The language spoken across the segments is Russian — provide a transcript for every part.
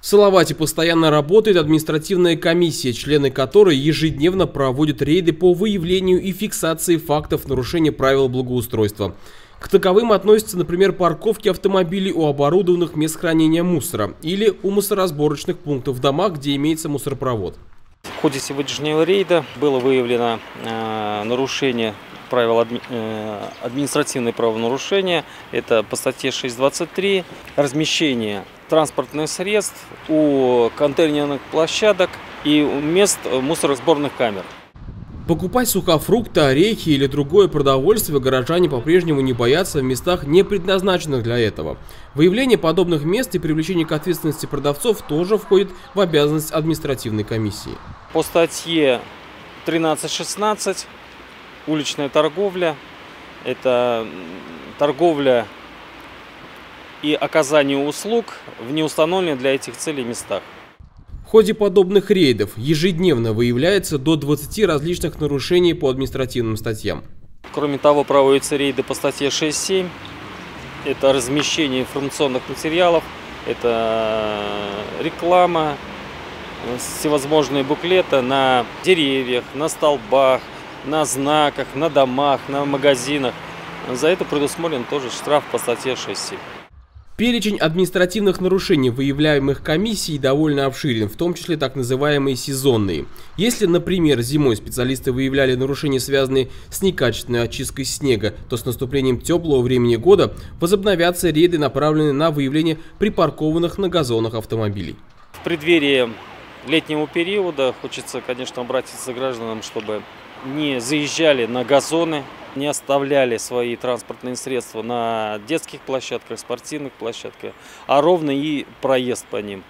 В Салавате постоянно работает административная комиссия, члены которой ежедневно проводят рейды по выявлению и фиксации фактов нарушения правил благоустройства. К таковым относятся, например, парковки автомобилей у оборудованных мест хранения мусора или у мусоросборочных пунктов в домах, где имеется мусоропровод. В ходе сегодняшнего рейда было выявлено э, нарушение правил адми, э, административные правонарушения. Это по статье 623 размещение транспортных средств у контейнерных площадок и мест мусоросборных камер. Покупать сухофрукты, орехи или другое продовольствие горожане по-прежнему не боятся в местах, не предназначенных для этого. Выявление подобных мест и привлечение к ответственности продавцов тоже входит в обязанность административной комиссии. По статье 13.16 уличная торговля – это торговля и оказание услуг в неустановленных для этих целей местах. В ходе подобных рейдов ежедневно выявляется до 20 различных нарушений по административным статьям. Кроме того, проводятся рейды по статье 6.7. Это размещение информационных материалов, это реклама, всевозможные буклеты на деревьях, на столбах, на знаках, на домах, на магазинах. За это предусмотрен тоже штраф по статье 6.7. Перечень административных нарушений, выявляемых комиссией, довольно обширен, в том числе так называемые сезонные. Если, например, зимой специалисты выявляли нарушения, связанные с некачественной очисткой снега, то с наступлением теплого времени года возобновятся рейды, направленные на выявление припаркованных на газонах автомобилей. В преддверии летнего периода хочется, конечно, обратиться к гражданам, чтобы не заезжали на газоны, не оставляли свои транспортные средства на детских площадках, спортивных площадках, а ровно и проезд по ним.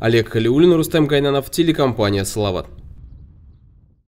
Олег Халиулин, Рустем Гайнанов, телекомпания «Салават».